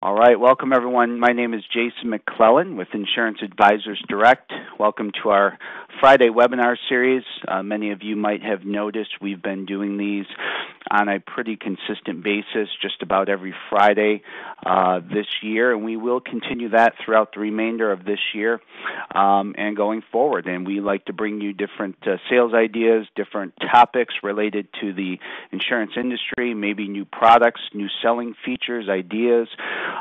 All right, welcome everyone. My name is Jason McClellan with Insurance Advisors Direct. Welcome to our Friday webinar series. Uh, many of you might have noticed we've been doing these on a pretty consistent basis just about every Friday uh, this year, and we will continue that throughout the remainder of this year um, and going forward. And we like to bring you different uh, sales ideas, different topics related to the insurance industry, maybe new products, new selling features, ideas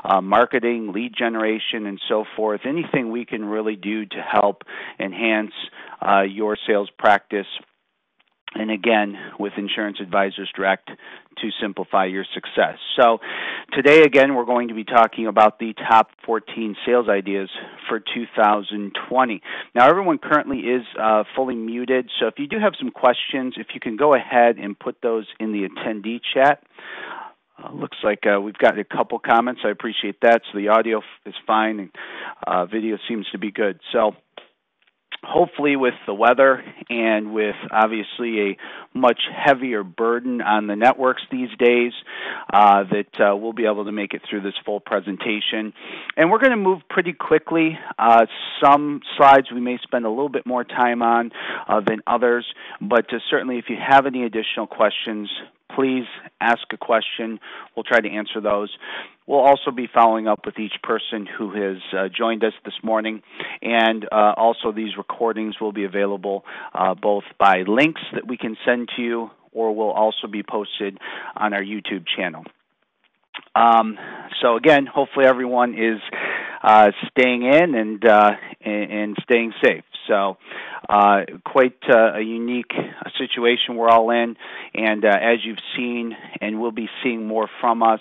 uh, marketing, lead generation, and so forth. Anything we can really do to help enhance uh, your sales practice. And again, with Insurance Advisors Direct to simplify your success. So, today again, we're going to be talking about the top 14 sales ideas for 2020. Now, everyone currently is uh, fully muted, so if you do have some questions, if you can go ahead and put those in the attendee chat. Uh, looks like uh, we've got a couple comments. I appreciate that. So the audio is fine, and uh, video seems to be good. So hopefully, with the weather and with obviously a much heavier burden on the networks these days, uh, that uh, we'll be able to make it through this full presentation. And we're going to move pretty quickly. Uh, some slides we may spend a little bit more time on than others, but certainly if you have any additional questions, please ask a question. We'll try to answer those. We'll also be following up with each person who has uh, joined us this morning, and uh, also these recordings will be available uh, both by links that we can send to you or will also be posted on our YouTube channel. Um, so again, hopefully everyone is uh, staying in and, uh, and, and staying safe. So, uh, quite uh, a unique situation we're all in. And uh, as you've seen, and we'll be seeing more from us,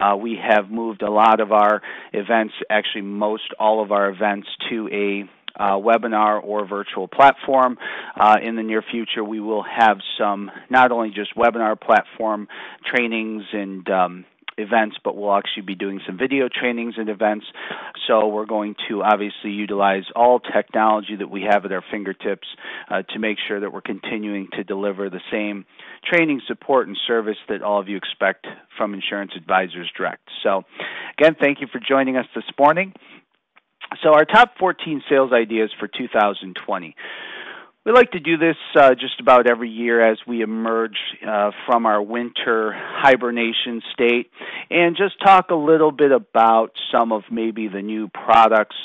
uh, we have moved a lot of our events, actually, most all of our events, to a uh, webinar or virtual platform. Uh, in the near future, we will have some not only just webinar platform trainings and um, events, but we'll actually be doing some video trainings and events. So we're going to obviously utilize all technology that we have at our fingertips uh, to make sure that we're continuing to deliver the same training, support, and service that all of you expect from Insurance Advisors Direct. So again, thank you for joining us this morning. So our top 14 sales ideas for 2020. We like to do this uh, just about every year as we emerge uh, from our winter hibernation state and just talk a little bit about some of maybe the new products,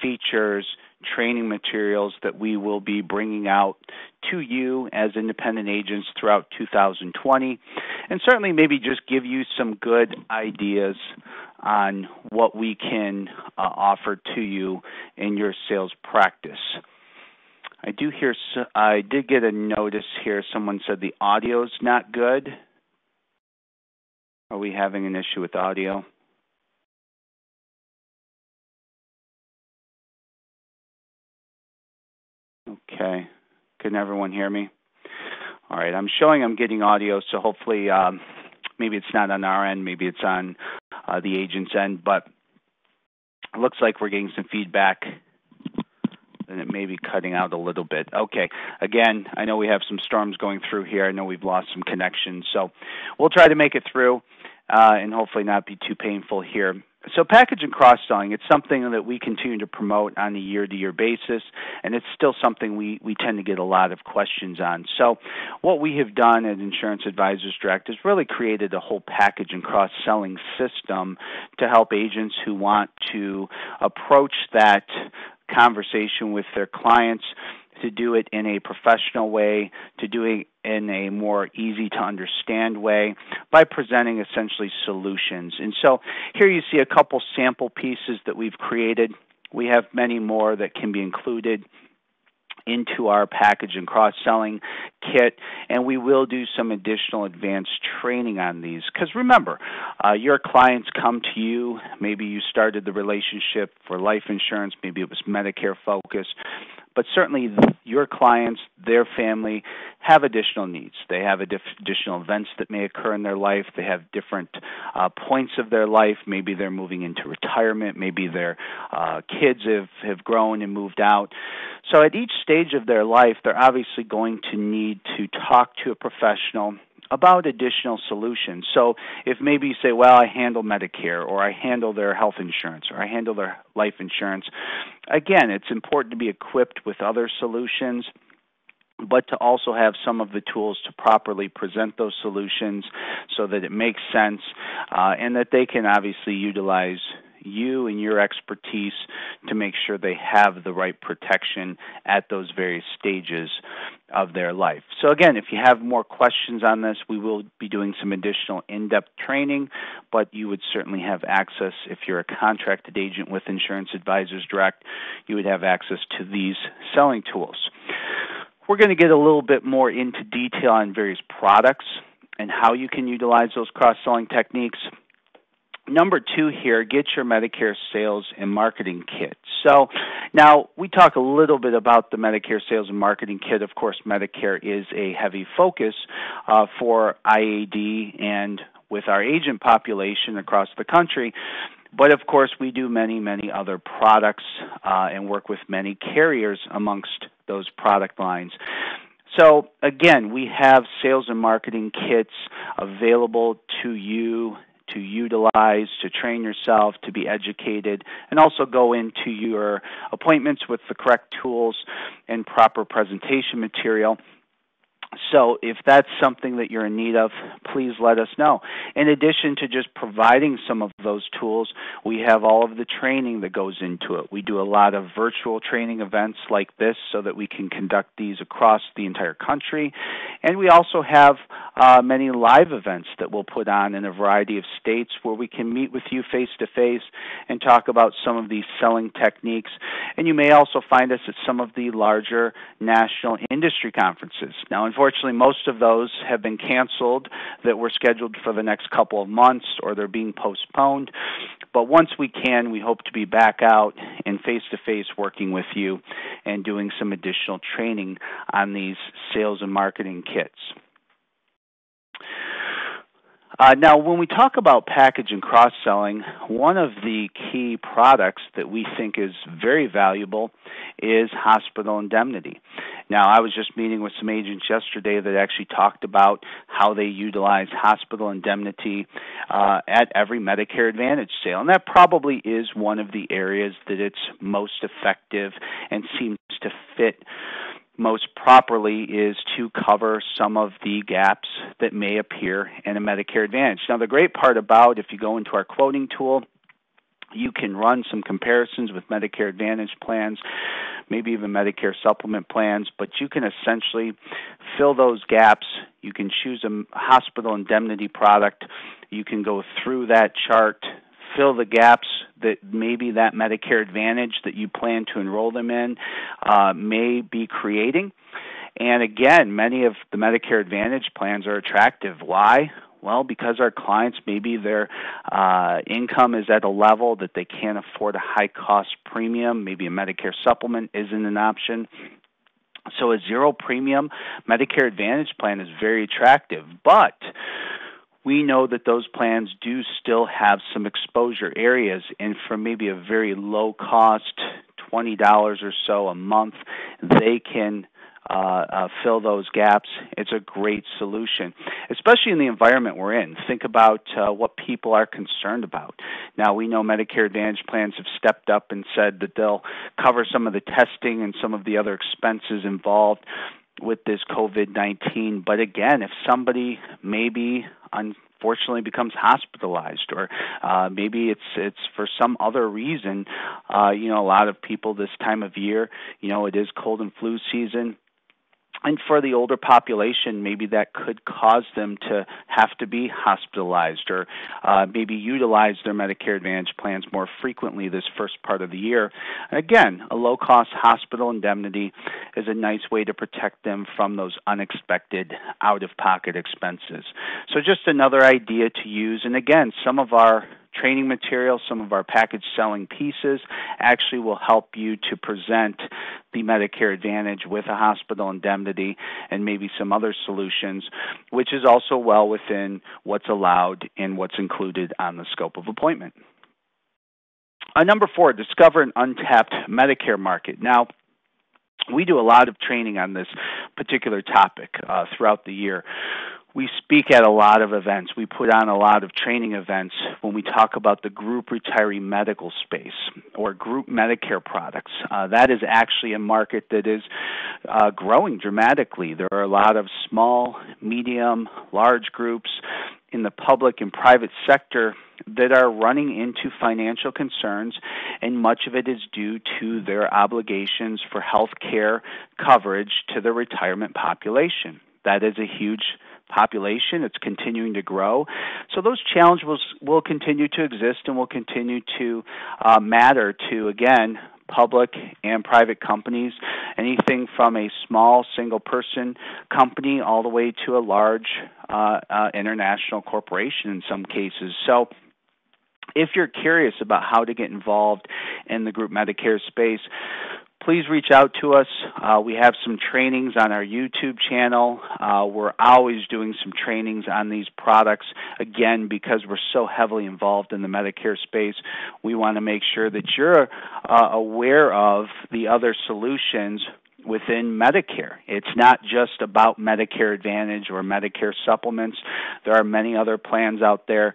features, training materials that we will be bringing out to you as independent agents throughout 2020, and certainly maybe just give you some good ideas on what we can uh, offer to you in your sales practice. I do hear. I did get a notice here. Someone said the audio's not good. Are we having an issue with audio? Okay. Can everyone hear me? All right. I'm showing I'm getting audio, so hopefully um, maybe it's not on our end, maybe it's on uh, the agent's end, but it looks like we're getting some feedback and it may be cutting out a little bit. Okay, again, I know we have some storms going through here. I know we've lost some connections, so we'll try to make it through uh, and hopefully not be too painful here. So, package and cross selling, it's something that we continue to promote on a year to year basis, and it's still something we, we tend to get a lot of questions on. So, what we have done at Insurance Advisors Direct is really created a whole package and cross selling system to help agents who want to approach that conversation with their clients, to do it in a professional way, to do it in a more easy to understand way by presenting essentially solutions. And so here you see a couple sample pieces that we've created. We have many more that can be included into our package and cross selling kit, and we will do some additional advanced training on these. Because remember, uh, your clients come to you. Maybe you started the relationship for life insurance, maybe it was Medicare focused, but certainly your clients, their family, have additional needs. They have additional events that may occur in their life. They have different uh, points of their life. Maybe they're moving into retirement. Maybe their uh, kids have, have grown and moved out. So at each stage of their life, they're obviously going to need to talk to a professional about additional solutions. So if maybe you say, well, I handle Medicare or I handle their health insurance or I handle their life insurance, again, it's important to be equipped with other solutions but to also have some of the tools to properly present those solutions so that it makes sense uh, and that they can obviously utilize you and your expertise to make sure they have the right protection at those various stages of their life. So, again, if you have more questions on this, we will be doing some additional in depth training, but you would certainly have access if you're a contracted agent with Insurance Advisors Direct, you would have access to these selling tools. We're going to get a little bit more into detail on various products and how you can utilize those cross selling techniques. Number two here, get your Medicare sales and marketing kit. So now we talk a little bit about the Medicare sales and marketing kit. Of course, Medicare is a heavy focus uh, for IAD and with our agent population across the country. But of course, we do many, many other products uh, and work with many carriers amongst those product lines. So, again, we have sales and marketing kits available to you to utilize, to train yourself, to be educated, and also go into your appointments with the correct tools and proper presentation material so if that's something that you're in need of, please let us know. In addition to just providing some of those tools, we have all of the training that goes into it. We do a lot of virtual training events like this so that we can conduct these across the entire country. And we also have uh, many live events that we'll put on in a variety of states where we can meet with you face to face and talk about some of these selling techniques. And you may also find us at some of the larger national industry conferences. Now, Unfortunately, most of those have been canceled that were scheduled for the next couple of months or they're being postponed. But once we can, we hope to be back out and face to face working with you and doing some additional training on these sales and marketing kits. Uh, now, when we talk about package and cross selling, one of the key products that we think is very valuable is hospital indemnity. Now, I was just meeting with some agents yesterday that actually talked about how they utilize hospital indemnity uh, at every Medicare Advantage sale. And that probably is one of the areas that it's most effective and seems to fit most properly is to cover some of the gaps that may appear in a Medicare Advantage. Now, the great part about if you go into our quoting tool, you can run some comparisons with Medicare Advantage plans, maybe even Medicare supplement plans, but you can essentially fill those gaps. You can choose a hospital indemnity product. You can go through that chart fill the gaps that maybe that Medicare Advantage that you plan to enroll them in uh, may be creating. And again, many of the Medicare Advantage plans are attractive. Why? Well, because our clients maybe their uh, income is at a level that they can't afford a high cost premium. Maybe a Medicare supplement isn't an option. So a zero premium Medicare Advantage plan is very attractive. But we know that those plans do still have some exposure areas, and for maybe a very low cost, $20 or so a month, they can uh, uh, fill those gaps. It's a great solution, especially in the environment we're in. Think about uh, what people are concerned about. Now, we know Medicare Advantage plans have stepped up and said that they'll cover some of the testing and some of the other expenses involved with this COVID 19. But again, if somebody maybe unfortunately becomes hospitalized or uh, maybe it's it's for some other reason uh, you know a lot of people this time of year you know it is cold and flu season and for the older population, maybe that could cause them to have to be hospitalized or uh, maybe utilize their Medicare Advantage plans more frequently this first part of the year. And again, a low cost hospital indemnity is a nice way to protect them from those unexpected out of pocket expenses. So, just another idea to use. And again, some of our training material, some of our package selling pieces actually will help you to present the Medicare Advantage with a hospital indemnity and maybe some other solutions, which is also well within what's allowed and what's included on the scope of appointment. Uh, number four, discover an untapped Medicare market. Now, we do a lot of training on this particular topic uh, throughout the year. We speak at a lot of events. We put on a lot of training events when we talk about the group retiree medical space or group Medicare products. Uh, that is actually a market that is uh, growing dramatically. There are a lot of small, medium, large groups in the public and private sector that are running into financial concerns, and much of it is due to their obligations for health care coverage to the retirement population. That is a huge population. It's continuing to grow. So those challenges will, will continue to exist and will continue to uh, matter to, again, public and private companies, anything from a small single person company all the way to a large uh, uh, international corporation in some cases. So if you're curious about how to get involved in the group Medicare space, please reach out to us. Uh, we have some trainings on our YouTube channel. Uh, we're always doing some trainings on these products. Again, because we're so heavily involved in the Medicare space, we want to make sure that you're uh, aware of the other solutions within Medicare. It's not just about Medicare Advantage or Medicare supplements. There are many other plans out there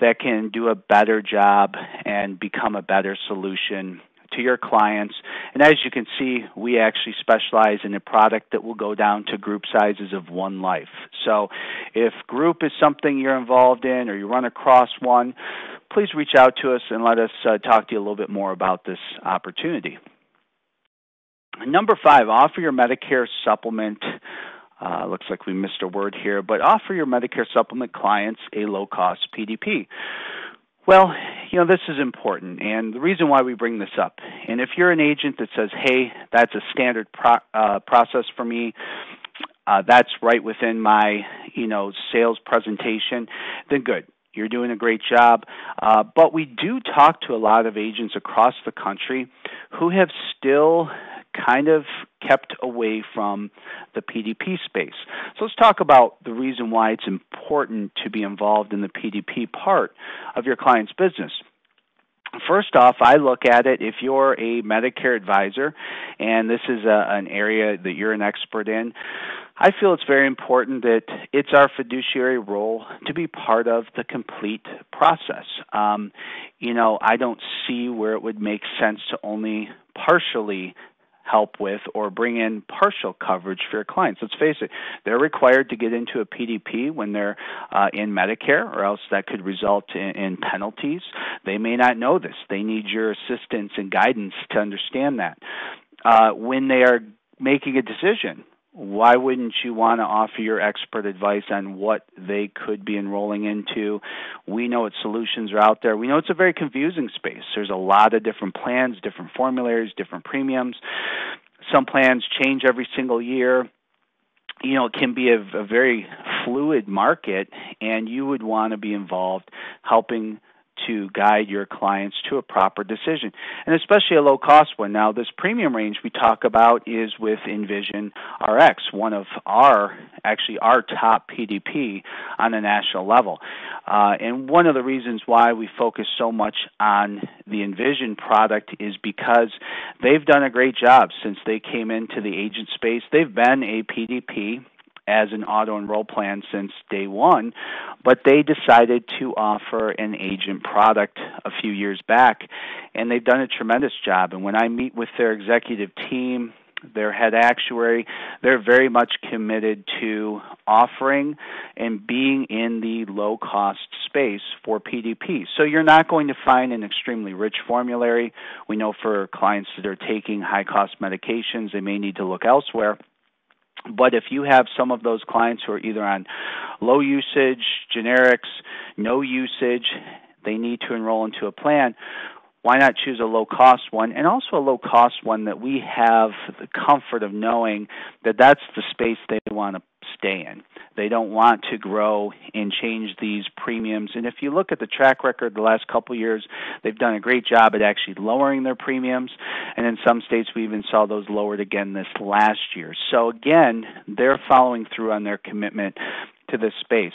that can do a better job and become a better solution to your clients. And as you can see, we actually specialize in a product that will go down to group sizes of one life. So if group is something you're involved in or you run across one, please reach out to us and let us uh, talk to you a little bit more about this opportunity. Number five, offer your Medicare supplement. Uh, looks like we missed a word here, but offer your Medicare supplement clients a low cost PDP. Well, you know, this is important, and the reason why we bring this up, and if you're an agent that says, hey, that's a standard pro- uh, process for me, uh, that's right within my, you know, sales presentation, then good. You're doing a great job. Uh, but we do talk to a lot of agents across the country who have still kind of kept away from the PDP space. So let's talk about the reason why it's important to be involved in the PDP part of your client's business. First off, I look at it if you're a Medicare advisor and this is a, an area that you're an expert in, I feel it's very important that it's our fiduciary role to be part of the complete process. Um, you know, I don't see where it would make sense to only partially help with or bring in partial coverage for your clients. Let's face it, they're required to get into a PDP when they're uh, in Medicare, or else that could result in, in penalties. They may not know this. They need your assistance and guidance to understand that. Uh, when they are making a decision why wouldn't you want to offer your expert advice on what they could be enrolling into? We know what solutions are out there. We know it's a very confusing space. There's a lot of different plans, different formularies, different premiums. Some plans change every single year. You know, it can be a, a very fluid market, and you would want to be involved helping to guide your clients to a proper decision, and especially a low cost one. Now, this premium range we talk about is with Envision RX, one of our actually our top PDP on a national level. Uh, and one of the reasons why we focus so much on the Envision product is because they've done a great job since they came into the agent space. They've been a PDP as an auto enroll plan since day one, but they decided to offer an agent product a few years back, and they've done a tremendous job. And when I meet with their executive team, their head actuary, they're very much committed to offering and being in the low cost space for PDP. So you're not going to find an extremely rich formulary. We know for clients that are taking high cost medications, they may need to look elsewhere. But if you have some of those clients who are either on low usage, generics, no usage, they need to enroll into a plan, why not choose a low cost one and also a low cost one that we have the comfort of knowing that that's the space they want to stay in. They don't want to grow and change these premiums. And if you look at the track record the last couple years, they've done a great job at actually lowering their premiums. And in some states, we even saw those lowered again this last year. So again, they're following through on their commitment to this space.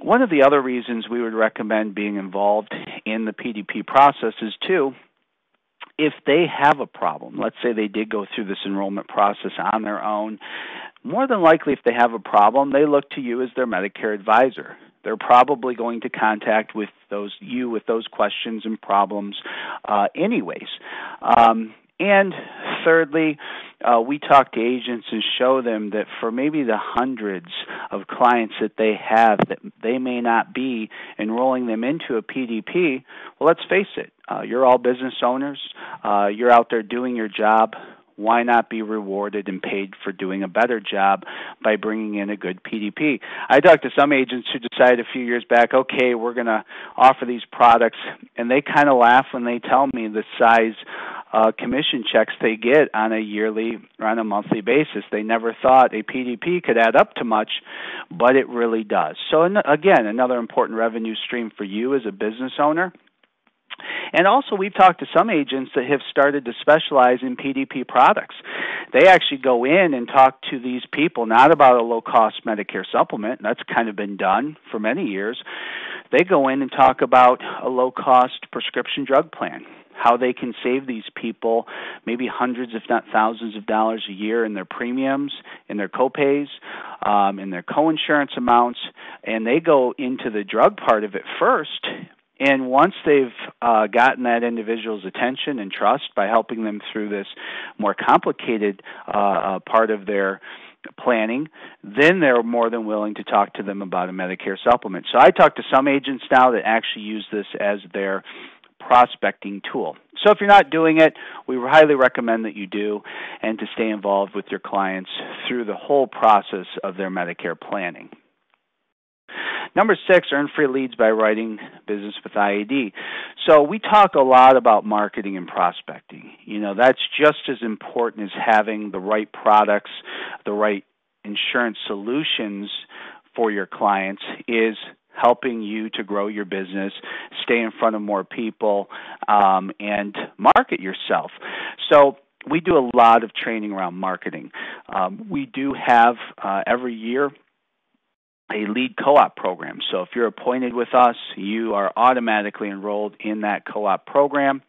One of the other reasons we would recommend being involved in the PDP process is too if they have a problem, let's say they did go through this enrollment process on their own, more than likely, if they have a problem, they look to you as their Medicare advisor. They're probably going to contact with those you with those questions and problems, uh, anyways. Um, and thirdly, uh, we talk to agents and show them that for maybe the hundreds of clients that they have, that they may not be enrolling them into a PDP. Well, let's face it, uh, you're all business owners. Uh, you're out there doing your job why not be rewarded and paid for doing a better job by bringing in a good PDP? I talked to some agents who decided a few years back, okay, we're going to offer these products, and they kind of laugh when they tell me the size uh, commission checks they get on a yearly or on a monthly basis. They never thought a PDP could add up to much, but it really does. So, again, another important revenue stream for you as a business owner and also, we've talked to some agents that have started to specialize in PDP products. They actually go in and talk to these people not about a low cost Medicare supplement, that's kind of been done for many years. They go in and talk about a low cost prescription drug plan how they can save these people maybe hundreds, if not thousands, of dollars a year in their premiums, in their copays, um, in their coinsurance amounts, and they go into the drug part of it first and once they've uh, gotten that individual's attention and trust by helping them through this more complicated uh, uh, part of their planning, then they're more than willing to talk to them about a Medicare supplement. So I talk to some agents now that actually use this as their prospecting tool. So if you're not doing it, we highly recommend that you do and to stay involved with your clients through the whole process of their Medicare planning. Number six, earn free leads by writing business with IAD. So we talk a lot about marketing and prospecting. You know, that's just as important as having the right products, the right insurance solutions for your clients is helping you to grow your business, stay in front of more people, um, and market yourself. So we do a lot of training around marketing. Um, we do have uh, every year a lead co-op program. So if you're appointed with us, you are automatically enrolled in that co-op program.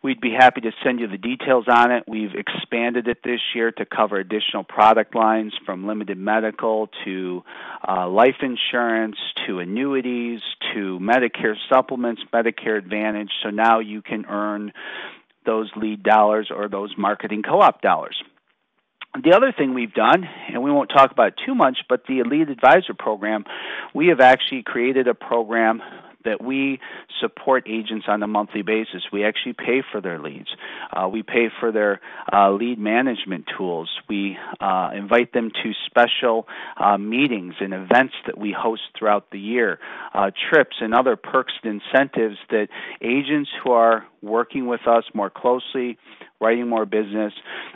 We'd be happy to send you the details on it. We've expanded it this year to cover additional product lines from limited medical to uh, life insurance to annuities to Medicare supplements, Medicare Advantage. So now you can earn those lead dollars or those marketing co op dollars. The other thing we've done, and we won't talk about too much, but the Elite Advisor Program, we have actually created a program that we support agents on a monthly basis. We actually pay for their leads. Uh, we pay for their uh, lead management tools. We uh, invite them to special uh, meetings and events that we host throughout the year, uh, trips and other perks and incentives that agents who are working with us more closely writing more business,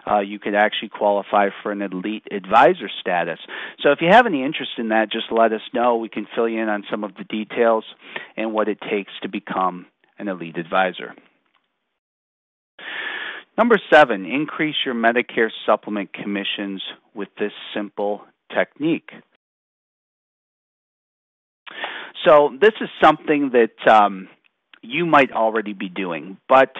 uh, you could actually qualify for an elite advisor status. So if you have any interest in that, just let us know. We can fill you in on some of the details and what it takes to become an elite advisor. Number seven, increase your Medicare supplement commissions with this simple technique. So, this is something that um, you might already be doing. But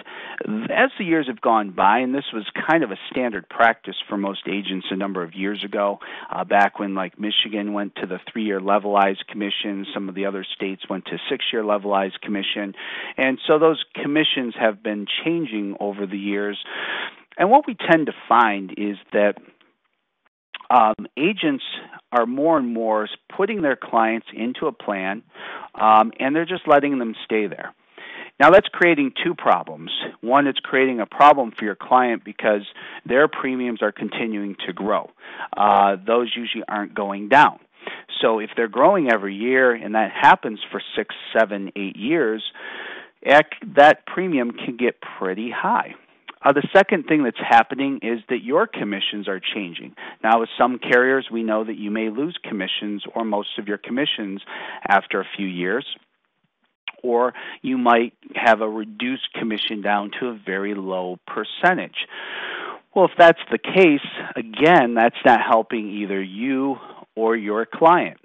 as the years have gone by, and this was kind of a standard practice for most agents a number of years ago, uh, back when like Michigan went to the three-year levelized commission, some of the other states went to six-year levelized commission, and so those commissions have been changing over the years. And what we tend to find is that um, agents are more and more putting their clients into a plan, um, and they're just letting them stay there. Now that's creating two problems. One, it's creating a problem for your client because their premiums are continuing to grow. Uh, those usually aren't going down. So if they're growing every year, and that happens for six, seven, eight years, that premium can get pretty high. Uh, the second thing that's happening is that your commissions are changing. Now, with some carriers, we know that you may lose commissions or most of your commissions after a few years or you might have a reduced commission down to a very low percentage. Well, if that's the case, again, that's not helping either you or your client.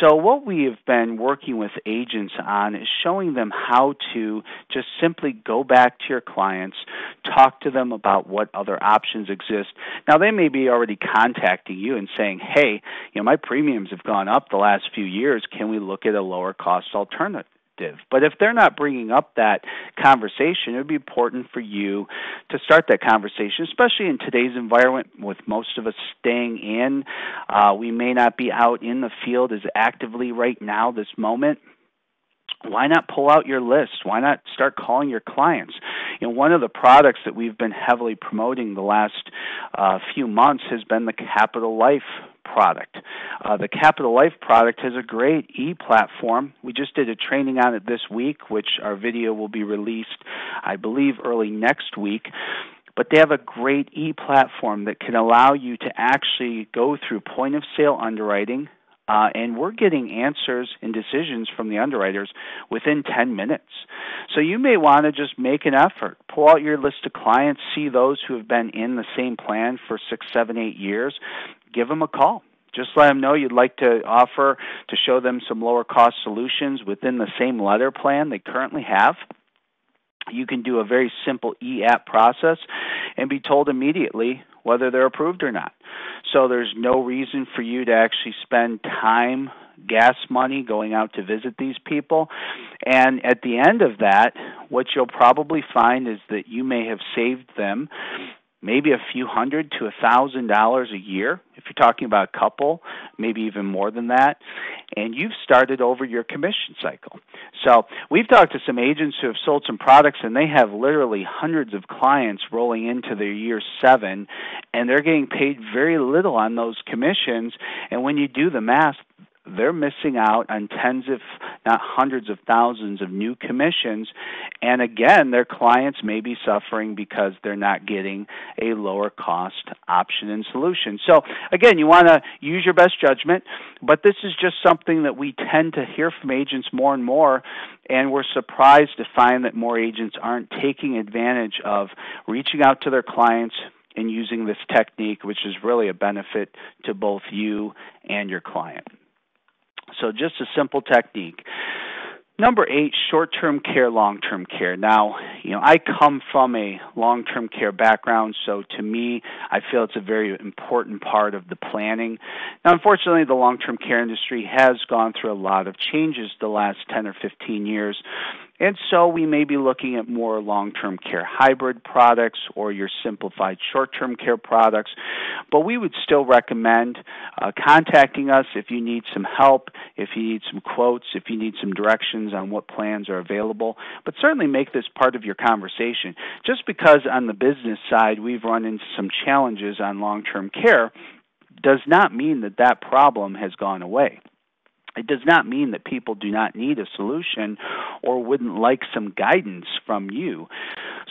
So, what we have been working with agents on is showing them how to just simply go back to your clients, talk to them about what other options exist. Now, they may be already contacting you and saying, hey, you know, my premiums have gone up the last few years. Can we look at a lower cost alternative? But if they're not bringing up that conversation, it would be important for you to start that conversation, especially in today's environment with most of us staying in. Uh, we may not be out in the field as actively right now, this moment why not pull out your list? Why not start calling your clients? You know, one of the products that we've been heavily promoting the last uh, few months has been the Capitol Life product. Uh, the Capitol Life product has a great e platform. We just did a training on it this week, which our video will be released, I believe, early next week. But they have a great e platform that can allow you to actually go through point of sale underwriting, uh, and we're getting answers and decisions from the underwriters within 10 minutes. So you may want to just make an effort. Pull out your list of clients, see those who have been in the same plan for six, seven, eight years. Give them a call. Just let them know you'd like to offer to show them some lower cost solutions within the same letter plan they currently have you can do a very simple e-app process and be told immediately whether they're approved or not. So there's no reason for you to actually spend time, gas money going out to visit these people. And at the end of that, what you'll probably find is that you may have saved them maybe a few hundred to a thousand dollars a year if you're talking about a couple maybe even more than that and you've started over your commission cycle. So we've talked to some agents who have sold some products and they have literally hundreds of clients rolling into their year seven and they're getting paid very little on those commissions and when you do the math they're missing out on tens of not hundreds of thousands of new commissions and again their clients may be suffering because they're not getting a lower cost option and solution so again you want to use your best judgment but this is just something that we tend to hear from agents more and more and we're surprised to find that more agents aren't taking advantage of reaching out to their clients and using this technique, which is really a benefit to both you and your client. So, just a simple technique. Number eight, short term care, long term care. Now, you know, I come from a long term care background, so to me, I feel it's a very important part of the planning. Now, unfortunately, the long term care industry has gone through a lot of changes the last 10 or 15 years. And so we may be looking at more long term care hybrid products or your simplified short term care products. But we would still recommend uh, contacting us if you need some help, if you need some quotes, if you need some directions on what plans are available. But certainly make this part of your conversation. Just because on the business side we've run into some challenges on long term care does not mean that that problem has gone away. It does not mean that people do not need a solution or wouldn't like some guidance from you.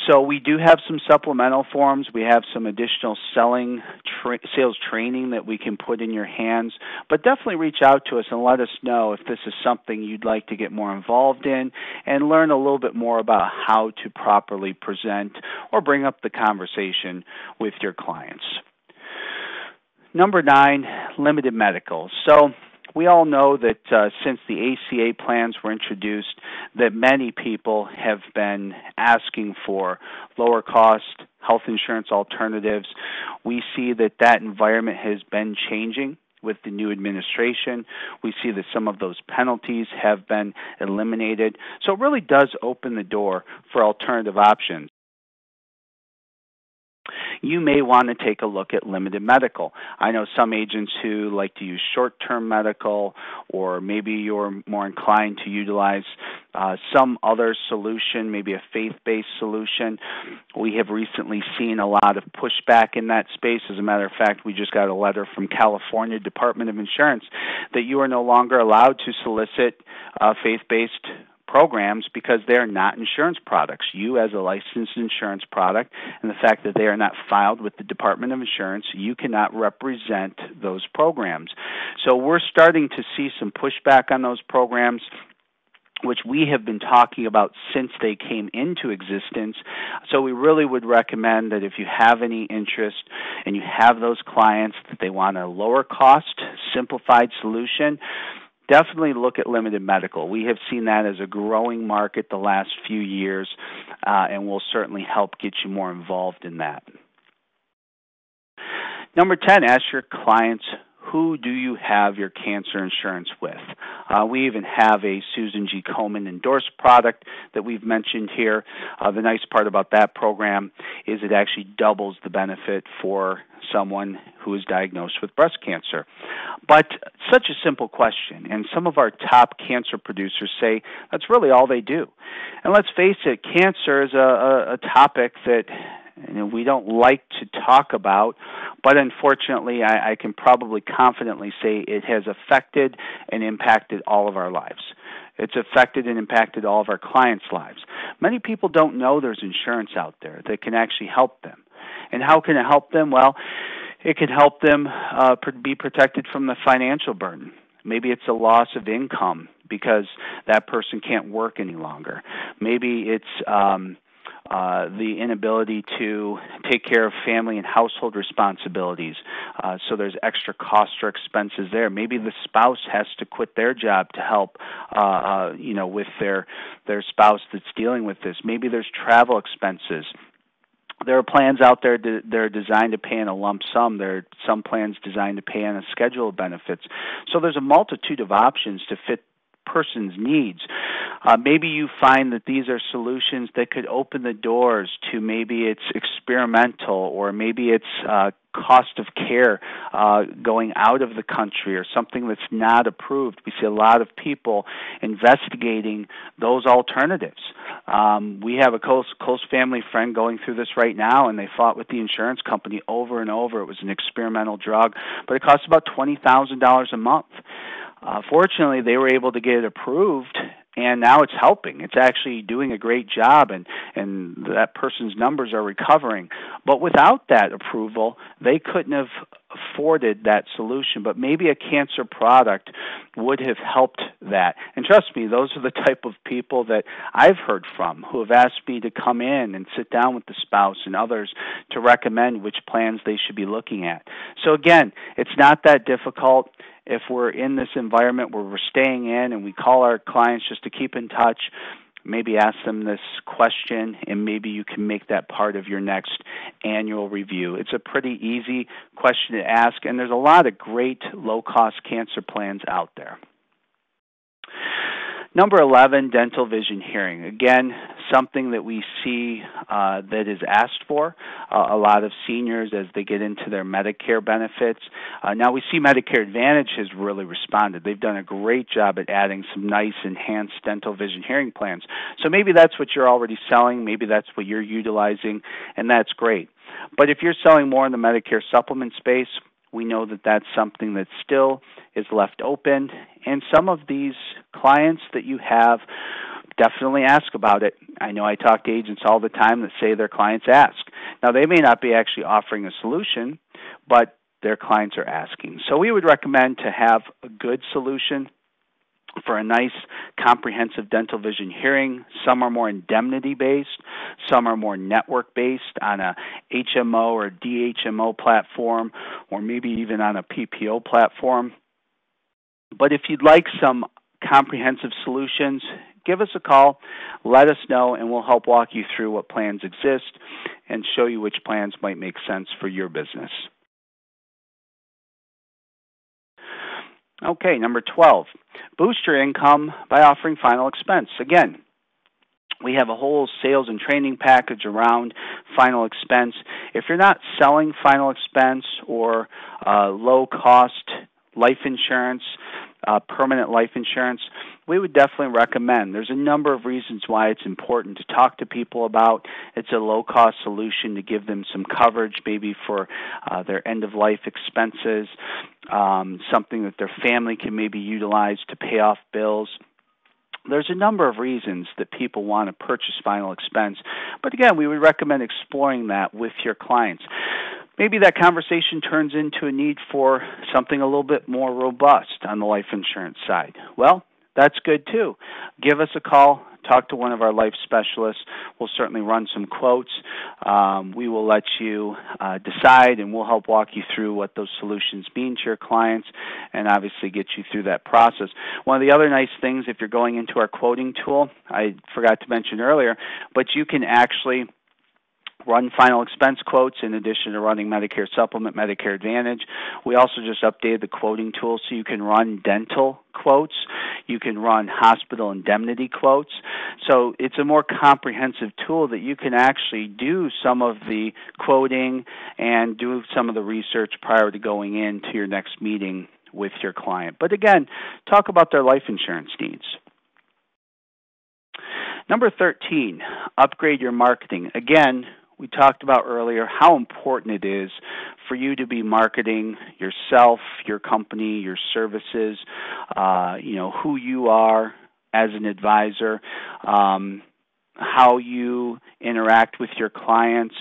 So we do have some supplemental forms. We have some additional selling tra- sales training that we can put in your hands. But definitely reach out to us and let us know if this is something you'd like to get more involved in and learn a little bit more about how to properly present or bring up the conversation with your clients. Number nine, limited medical. So we all know that uh, since the ACA plans were introduced, that many people have been asking for lower cost health insurance alternatives. We see that that environment has been changing with the new administration. We see that some of those penalties have been eliminated. So it really does open the door for alternative options you may want to take a look at limited medical. I know some agents who like to use short term medical, or maybe you're more inclined to utilize uh, some other solution, maybe a faith based solution. We have recently seen a lot of pushback in that space. As a matter of fact, we just got a letter from California Department of Insurance that you are no longer allowed to solicit uh, faith based programs because they're not insurance products. You, as a licensed insurance product, and the fact that they are not filed with the Department of Insurance, you cannot represent those programs. So we're starting to see some pushback on those programs which we have been talking about since they came into existence. So we really would recommend that if you have any interest and you have those clients that they want a lower cost, simplified solution, definitely look at limited medical. We have seen that as a growing market the last few years, uh, and we'll certainly help get you more involved in that. Number 10, ask your clients who do you have your cancer insurance with? Uh, we even have a Susan G. Komen endorsed product that we've mentioned here. Uh, the nice part about that program is it actually doubles the benefit for someone who is diagnosed with breast cancer. But such a simple question, and some of our top cancer producers say that's really all they do. And let's face it, cancer is a, a, a topic that know, we don't like to talk about, but unfortunately, I, I can probably confidently say it has affected and impacted all of our lives. It's affected and impacted all of our clients' lives. Many people don't know there's insurance out there that can actually help them. And how can it help them? Well, it can help them uh, be protected from the financial burden. Maybe it's a loss of income because that person can't work any longer. Maybe it's um, uh, the inability to take care of family and household responsibilities. Uh, so there's extra costs or expenses there. Maybe the spouse has to quit their job to help, uh, uh, you know, with their their spouse that's dealing with this. Maybe there's travel expenses there are plans out there that are designed to pay in a lump sum. There are some plans designed to pay on a schedule of benefits. So there's a multitude of options to fit person's needs. Uh, maybe you find that these are solutions that could open the doors to maybe it's experimental or maybe it's uh, cost of care uh, going out of the country or something that's not approved. We see a lot of people investigating those alternatives. Um, we have a close close family friend going through this right now, and they fought with the insurance company over and over. It was an experimental drug, but it costs about twenty thousand dollars a month. Uh, fortunately, they were able to get it approved, and now it's helping. It's actually doing a great job, and and that person's numbers are recovering. But without that approval, they couldn't have afforded that solution. But maybe a cancer product would have helped that. And trust me, those are the type of people that I've heard from who have asked me to come in and sit down with the spouse and others to recommend which plans they should be looking at. So again, it's not that difficult if we're in this environment where we're staying in and we call our clients just to keep in touch, maybe ask them this question and maybe you can make that part of your next annual review. It's a pretty easy question to ask and there's a lot of great low cost cancer plans out there. Number 11, dental vision hearing. Again, something that we see uh, that is asked for uh, a lot of seniors as they get into their Medicare benefits. Uh, now, we see Medicare Advantage has really responded. They've done a great job at adding some nice enhanced dental vision hearing plans. So maybe that's what you're already selling, maybe that's what you're utilizing, and that's great. But if you're selling more in the Medicare supplement space, we know that that's something that still is left open. And some of these clients that you have definitely ask about it. I know I talk to agents all the time that say their clients ask. Now, they may not be actually offering a solution, but their clients are asking. So, we would recommend to have a good solution for a nice comprehensive dental vision hearing. Some are more indemnity based, some are more network based on a HMO or DHMO platform, or maybe even on a PPO platform. But if you'd like some comprehensive solutions, give us a call, let us know, and we'll help walk you through what plans exist and show you which plans might make sense for your business. Okay, number 12, boost your income by offering final expense. Again, we have a whole sales and training package around final expense. If you're not selling final expense or uh, low cost life insurance, uh, permanent life insurance, we would definitely recommend. There's a number of reasons why it's important to talk to people about. It's a low cost solution to give them some coverage, maybe for uh, their end of life expenses, um, something that their family can maybe utilize to pay off bills there's a number of reasons that people want to purchase final expense, but again, we would recommend exploring that with your clients maybe that conversation turns into a need for something a little bit more robust on the life insurance side. Well, that's good too. Give us a call, talk to one of our life specialists. We'll certainly run some quotes. Um, we will let you uh, decide, and we'll help walk you through what those solutions mean to your clients, and obviously get you through that process. One of the other nice things, if you're going into our quoting tool, I forgot to mention earlier, but you can actually run final expense quotes in addition to running Medicare Supplement, Medicare Advantage. We also just updated the quoting tool so you can run dental quotes, you can run hospital indemnity quotes. So it's a more comprehensive tool that you can actually do some of the quoting and do some of the research prior to going into your next meeting with your client. But again, talk about their life insurance needs. Number 13, upgrade your marketing. Again, we talked about earlier how important it is for you to be marketing yourself, your company, your services, uh, you know, who you are as an advisor. Um, how you interact with your clients.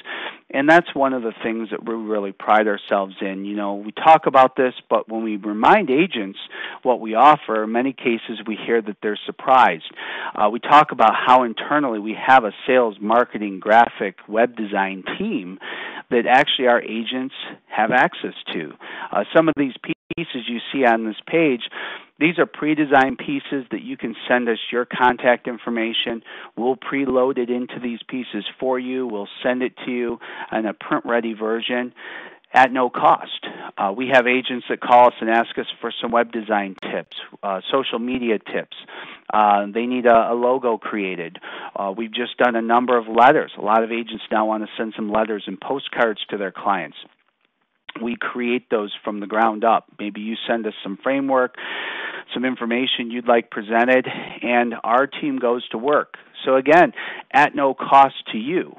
And that's one of the things that we really pride ourselves in. You know, we talk about this, but when we remind agents what we offer, in many cases we hear that they're surprised. Uh, we talk about how internally we have a sales, marketing, graphic, web design team that actually our agents have access to. Uh, some of these pieces you see on this page these are pre-designed pieces that you can send us your contact information. We'll preload it into these pieces for you. We'll send it to you in a print-ready version at no cost. Uh, we have agents that call us and ask us for some web design tips, uh, social media tips. Uh, they need a, a logo created. Uh, we've just done a number of letters. A lot of agents now want to send some letters and postcards to their clients we create those from the ground up. Maybe you send us some framework, some information you'd like presented, and our team goes to work. So, again, at no cost to you.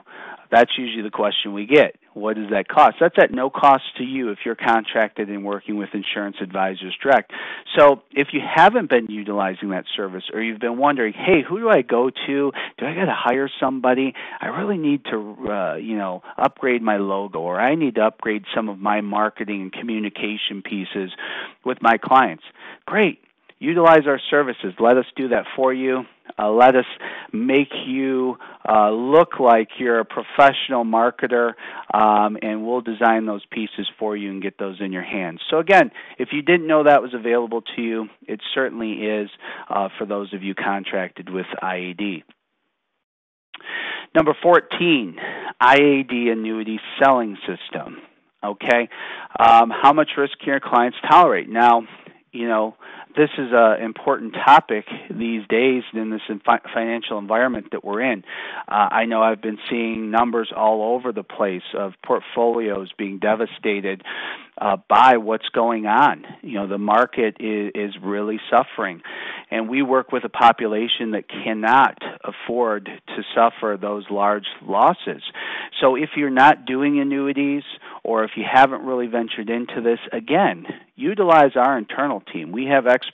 That's usually the question we get. What does that cost? That's at no cost to you if you're contracted and working with Insurance Advisors Direct. So if you haven't been utilizing that service or you've been wondering, hey, who do I go to? Do I got to hire somebody? I really need to, uh, you know, upgrade my logo or I need to upgrade some of my marketing and communication pieces with my clients. Great utilize our services. Let us do that for you. Uh, let us make you uh, look like you're a professional marketer, um, and we'll design those pieces for you and get those in your hands. So, again, if you didn't know that was available to you, it certainly is uh, for those of you contracted with IAD. Number 14, IAD annuity selling system. Okay, um, how much risk can your clients tolerate? Now, you know, this is an important topic these days in this financial environment that we're in. Uh, I know I've been seeing numbers all over the place of portfolios being devastated uh, by what's going on. You know, the market is, is really suffering, and we work with a population that cannot afford to suffer those large losses. So if you're not doing annuities or if you haven't really ventured into this, again, utilize our internal team. We have experts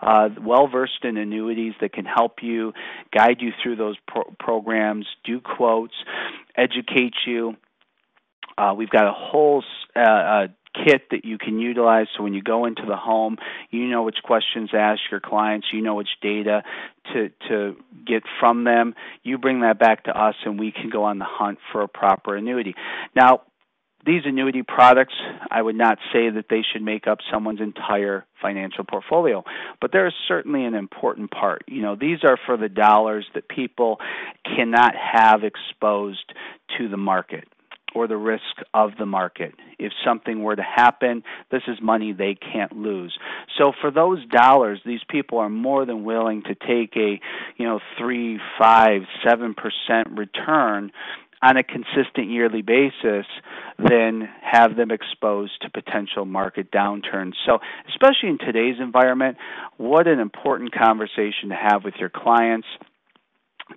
uh, well versed in annuities that can help you, guide you through those pro- programs, do quotes, educate you. Uh, we've got a whole uh, uh, kit that you can utilize so when you go into the home you know which questions to ask your clients you know which data to to get from them you bring that back to us and we can go on the hunt for a proper annuity now these annuity products, I would not say that they should make up someone's entire financial portfolio, but they're certainly an important part. You know, these are for the dollars that people cannot have exposed to the market or the risk of the market. If something were to happen, this is money they can't lose. So for those dollars, these people are more than willing to take a, you know, three, five, seven percent return on a consistent yearly basis than have them exposed to potential market downturns. So, especially in today's environment, what an important conversation to have with your clients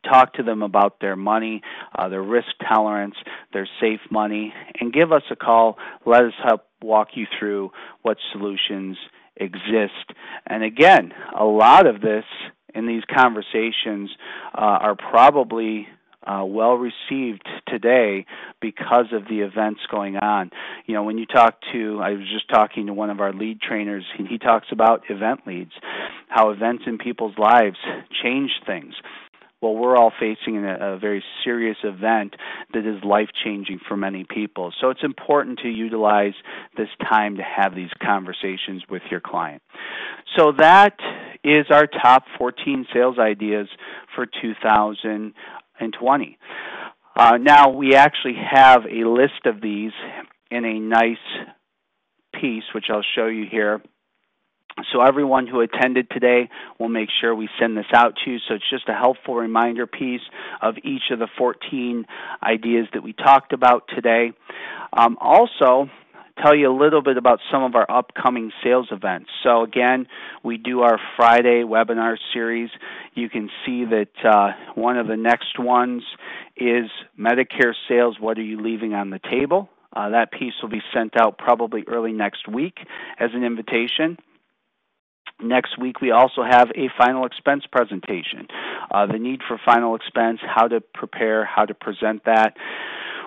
talk to them about their money, uh, their risk tolerance, their safe money, and give us a call. Let us help walk you through what solutions exist. And again, a lot of this in these conversations uh, are probably uh, well received today because of the events going on. You know, when you talk to, I was just talking to one of our lead trainers, and he talks about event leads, how events in people's lives change things. well, we're all facing a, a very serious event that is life changing for many people. So it's important to utilize this time to have these conversations with your client. So that is our top 14 sales ideas for 2020. Uh, now, we actually have a list of these in a nice piece, which I'll show you here. So everyone who attended today, will make sure we send this out to you. So it's just a helpful reminder piece of each of the 14 ideas that we talked about today. Um, also, tell you a little bit about some of our upcoming sales events. So again, we do our Friday webinar series. You can see that uh, one of the next ones is Medicare sales. What are you leaving on the table? Uh, that piece will be sent out probably early next week as an invitation. Next week, we also have a final expense presentation. Uh, the need for final expense, how to prepare, how to present that.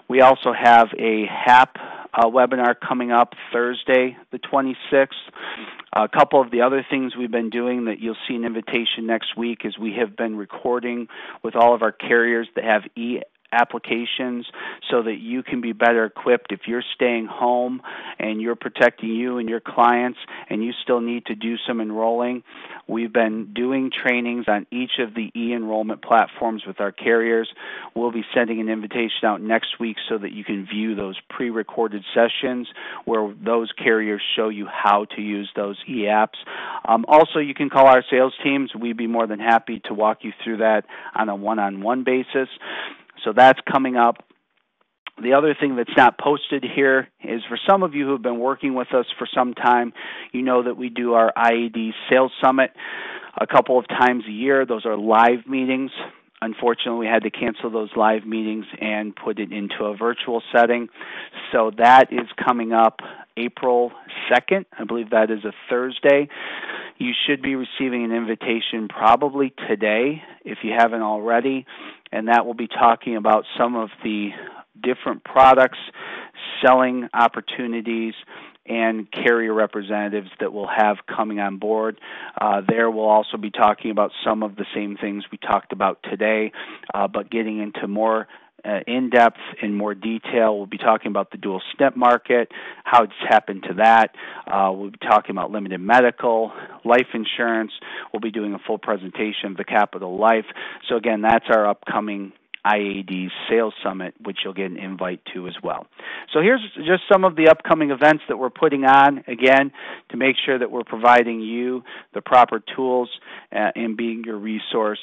We also have a HAP uh, webinar coming up Thursday, the 26th. A couple of the other things we've been doing that you'll see an invitation next week is we have been recording with all of our carriers that have e applications so that you can be better equipped if you're staying home and you're protecting you and your clients and you still need to do some enrolling. We've been doing trainings on each of the e enrollment platforms with our carriers. We'll be sending an invitation out next week so that you can view those pre recorded sessions where those carriers show you how to use those e apps. Um, also, you can call our sales teams. We'd be more than happy to walk you through that on a one on one basis. So that's coming up. The other thing that's not posted here is for some of you who have been working with us for some time, you know that we do our IAD Sales Summit a couple of times a year. Those are live meetings. Unfortunately, we had to cancel those live meetings and put it into a virtual setting. So that is coming up April 2nd. I believe that is a Thursday. You should be receiving an invitation probably today if you haven't already and that will be talking about some of the different products, selling opportunities, and carrier representatives that we'll have coming on board. Uh, there we'll also be talking about some of the same things we talked about today, uh, but getting into more uh, in depth in more detail. We'll be talking about the dual SNP market, how it's happened to that. Uh, we'll be talking about limited medical, life insurance. We'll be doing a full presentation of the Capitol Life. So, again, that's our upcoming IAD Sales Summit, which you'll get an invite to as well. So here's just some of the upcoming events that we're putting on, again, to make sure that we're providing you the proper tools uh, and being your resource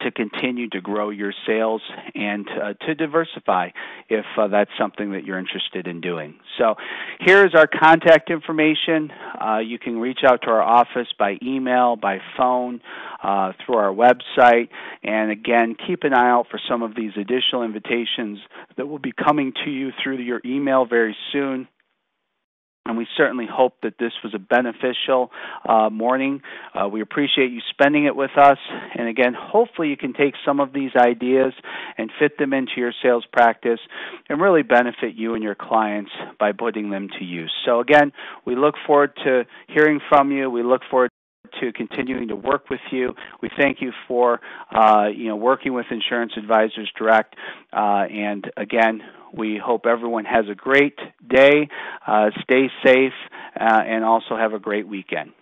to continue to grow your sales and uh, to diversify if uh, that's something that you're interested in doing. So, here's our contact information. Uh, you can reach out to our office by email, by phone, uh, through our website. And again, keep an eye out for some of these additional invitations that will be coming to you through your email very soon and we certainly hope that this was a beneficial uh, morning. Uh, we appreciate you spending it with us. And again, hopefully, you can take some of these ideas and fit them into your sales practice and really benefit you and your clients by putting them to use. So, again, we look forward to hearing from you. We look forward to continuing to work with you. We thank you for uh, you know working with Insurance Advisors Direct, uh, and again, we hope everyone has a great day. Uh, stay safe, uh, and also have a great weekend.